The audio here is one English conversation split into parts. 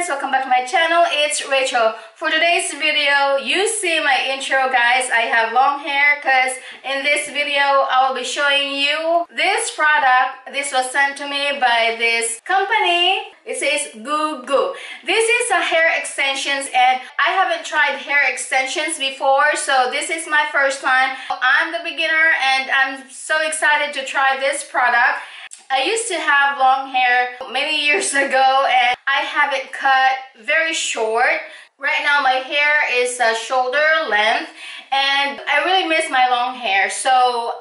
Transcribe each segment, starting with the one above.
friends, welcome back to my channel. It's Rachel. For today's video, you see my intro guys. I have long hair because in this video, I will be showing you this product. This was sent to me by this company. It says Goo Goo. This is a hair extensions and I haven't tried hair extensions before so this is my first time. I'm the beginner and I'm so excited to try this product. I used to have long hair many years ago and I have it cut very short. Right now my hair is a shoulder length and I really miss my long hair so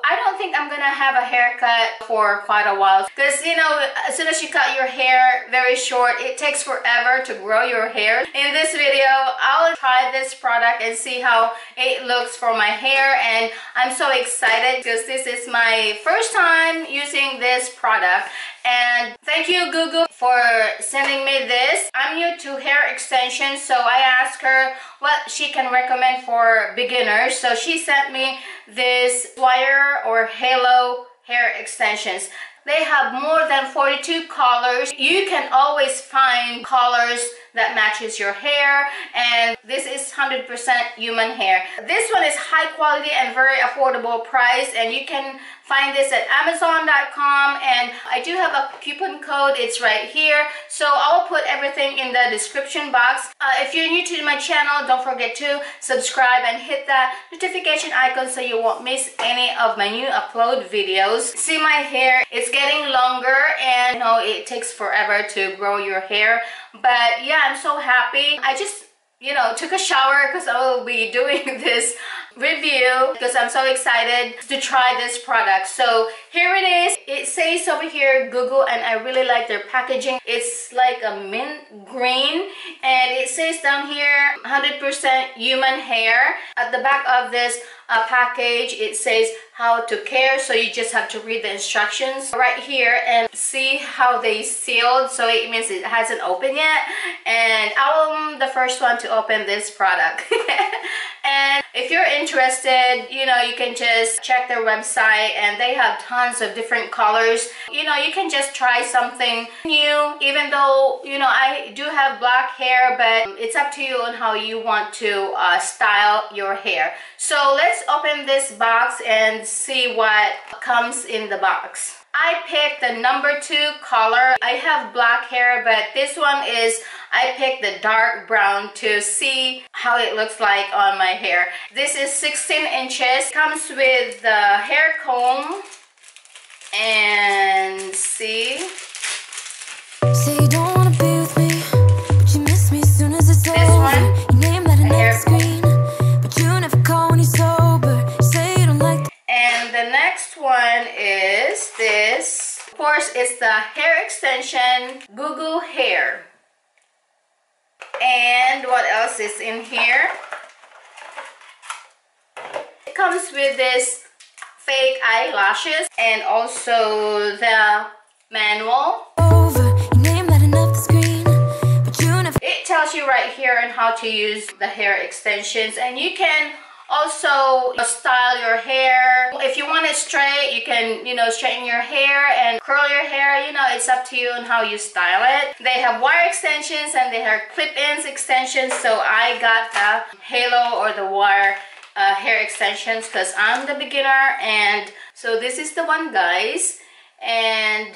I don't think I'm gonna have a haircut for quite a while. Because you know as soon as you cut your hair very short it takes forever to grow your hair. In this video I'll try this product and see how it looks for my hair and I'm so excited because this is my first time using this product. And thank you Goo Goo for sending me this. I'm new to hair extensions so I asked her what she can recommend for beginners. So she sent me this wire or halo hair extensions they have more than 42 colors. You can always find colors that matches your hair and this is 100% human hair. This one is high quality and very affordable price and you can find this at amazon.com and I do have a coupon code. It's right here. So I'll put everything in the description box. Uh, if you're new to my channel don't forget to subscribe and hit that notification icon so you won't miss any of my new upload videos. See my hair. It's getting longer and you know it takes forever to grow your hair. But yeah I'm so happy. I just you know took a shower because I will be doing this review because I'm so excited to try this product. So here it is. It says over here Goo Goo and I really like their packaging. It's like a mint green and it says down here 100% human hair. At the back of this uh, package it says how to care so you just have to read the instructions right here and see how they sealed so it means it hasn't opened yet and I'm the first one to open this product and if you're interested you know you can just check their website and they have tons of different colors. You know you can just try something new. Even though you know I do have black hair but it's up to you on how you want to uh, style your hair. So let's open this box and see what comes in the box I picked the number two color. I have black hair, but this one is, I picked the dark brown to see how it looks like on my hair. This is 16 inches. Comes with the hair comb and see. Say you don't wanna be with me, but you miss me soon as it's This over. one, one is this. Of course, it's the hair extension Goo Goo Hair. And what else is in here? It comes with this fake eyelashes and also the manual. over. Your name that enough the screen, but you never. It tells you right here on how to use the hair extensions and you can also style your hair. If you want it straight, you can, you know, straighten your hair and curl your hair. You know, it's up to you and how you style it. They have wire extensions and they have clip-ins extensions. So I got the halo or the wire uh, hair extensions because I'm the beginner. And so this is the one, guys. And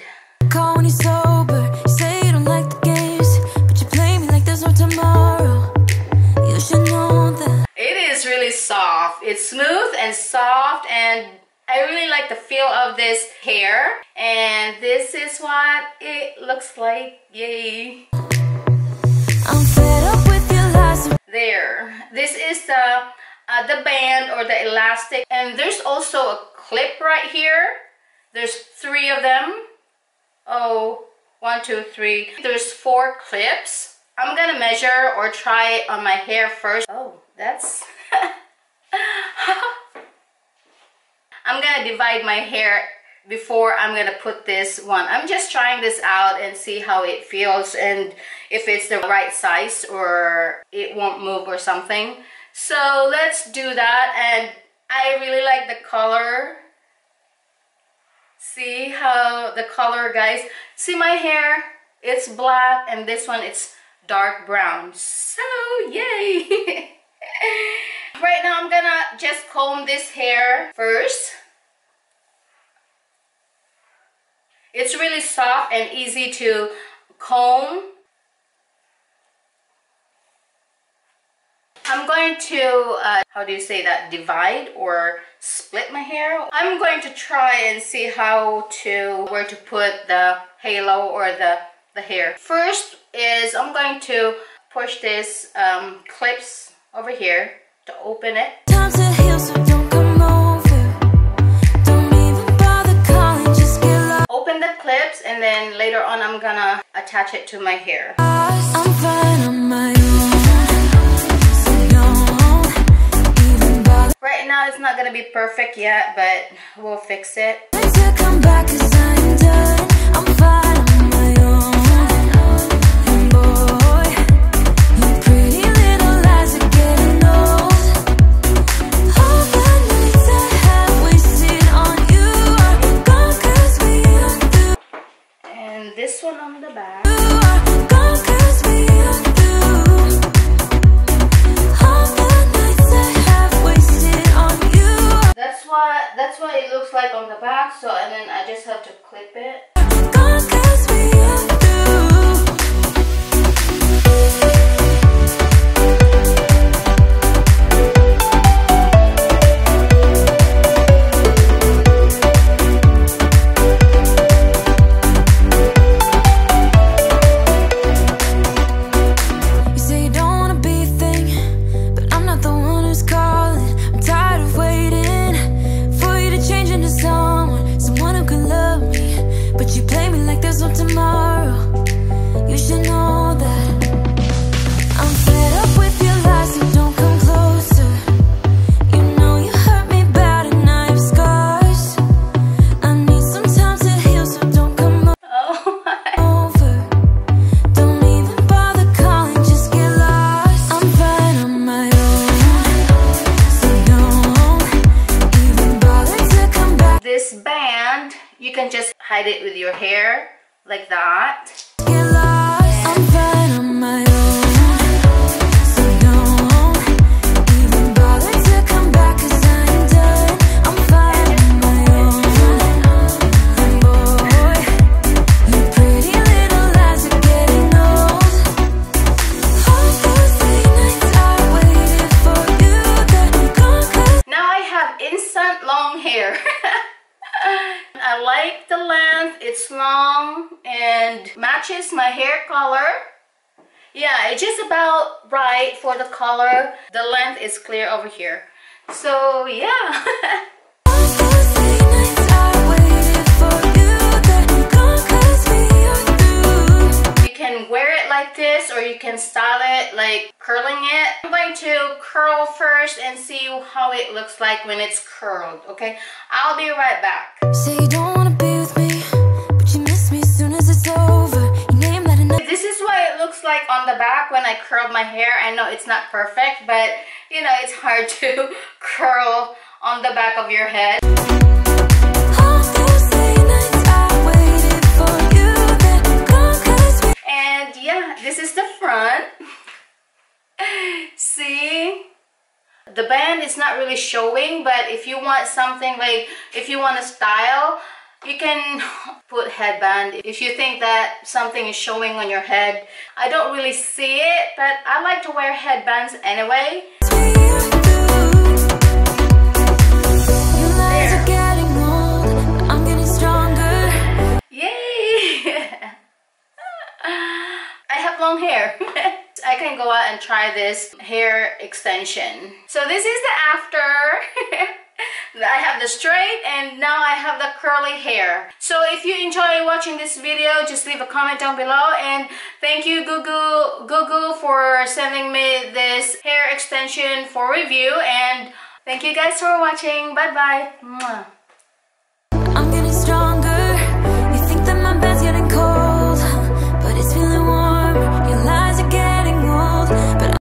soft. It's smooth and soft and I really like the feel of this hair. And this is what it looks like. Yay. I'm fed up with your lies. There. This is the uh, the band or the elastic. And there's also a clip right here. There's three of them. Oh, one, two, three. There's four clips. I'm gonna measure or try it on my hair first. Oh, that's... I'm gonna divide my hair before I'm gonna put this one. I'm just trying this out and see how it feels and if it's the right size or it won't move or something. So let's do that and I really like the color. See how the color guys, see my hair? It's black and this one it's dark brown. So, yay! right now I'm gonna just comb this hair first. It's really soft and easy to comb. I'm going to, uh, how do you say that, divide or split my hair. I'm going to try and see how to, where to put the halo or the, the hair. First is I'm going to push this um, clips over here to open it. Clips and then later on I'm gonna attach it to my hair. Right now it's not gonna be perfect yet, but we'll fix it. Like there's no tomorrow. You should know I waited for you, then gone 'cause Now I have instant long hair. I like the it's long and matches my hair color. Yeah, it's just about right for the color. The length is clear over here. So yeah. You can wear it like this or you can style it like curling it. I'm going to curl first and see how it looks like when it's curled, okay? I'll be right back. Like on the back when I curled my hair. I know it's not perfect, but you know, it's hard to curl on the back of your head. And yeah, this is the front. See? The band is not really showing, but if you want something like, if you want a style, you can put headband if you think that something is showing on your head. I don't really see it, but I like to wear headbands anyway. long hair. I can go out and try this hair extension. So this is the after. I have the straight and now I have the curly hair. So if you enjoy watching this video, just leave a comment down below and thank you Goo Goo for sending me this hair extension for review and thank you guys for watching. Bye bye.